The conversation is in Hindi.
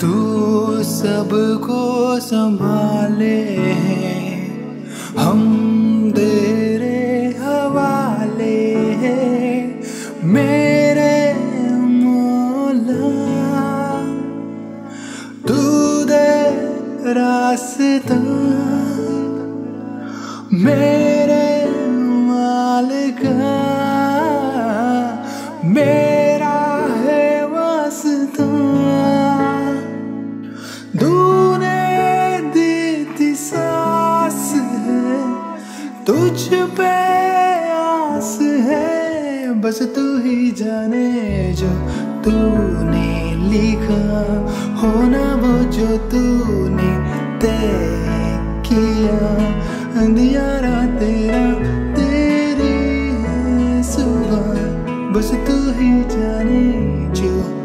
तू सबको संभाले हैं। हम तेरे हवाले हैं। मेरे मौला तू दे रास्ता। मेरे तुझ पे आस है, बस तू ही जाने जो तूने लिखा। होना वो जो तूने तय किया। अंधियारा तेरा, तेरी सुबह। बस तू ही जाने जो